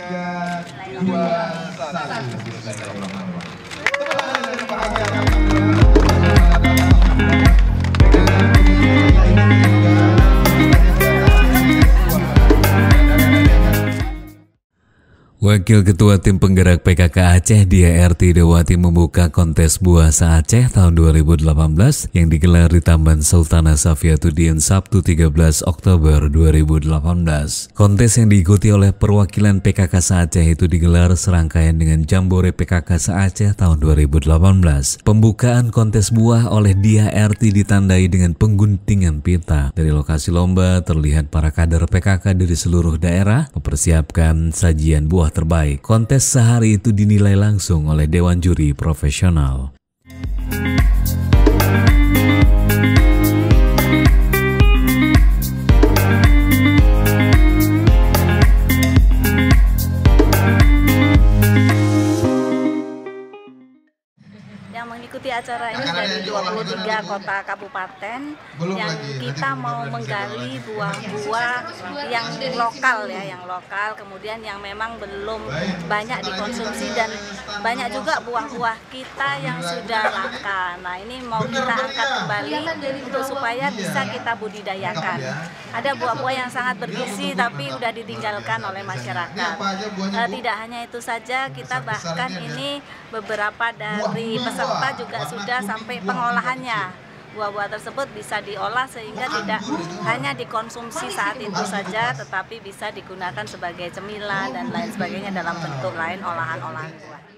tiga, dua, satu. Wakil Ketua Tim Penggerak PKK Aceh Dia RT Dewati membuka kontes buah se-Aceh tahun 2018 yang digelar di Taman Sultana Safiatuddin Sabtu 13 Oktober 2018. Kontes yang diikuti oleh perwakilan PKK se-Aceh itu digelar serangkaian dengan Jambore PKK se-Aceh tahun 2018. Pembukaan kontes buah oleh Dia RT ditandai dengan pengguntingan pita. Dari lokasi lomba terlihat para kader PKK dari seluruh daerah mempersiapkan sajian buah terbaik. Kontes sehari itu dinilai langsung oleh Dewan Juri Profesional. Mengikuti acara ini dari 23 kota kabupaten yang kita mau menggali buah-buah yang lokal ya, yang lokal kemudian yang memang belum banyak dikonsumsi dan banyak juga buah-buah kita yang sudah langka. Nah, ini mau kita angkat kembali untuk supaya bisa kita budidayakan. Ada buah-buah yang sangat bergizi tapi sudah ditinggalkan oleh masyarakat. Uh, tidak hanya itu saja, kita bahkan ini beberapa dari peserta juga sudah sampai pengolahannya. buah-buah tersebut bisa diolah sehingga tidak hanya dikonsumsi saat itu saja tetapi bisa digunakan sebagai cemilan dan lain sebagainya dalam bentuk lain olahan-olahan buah.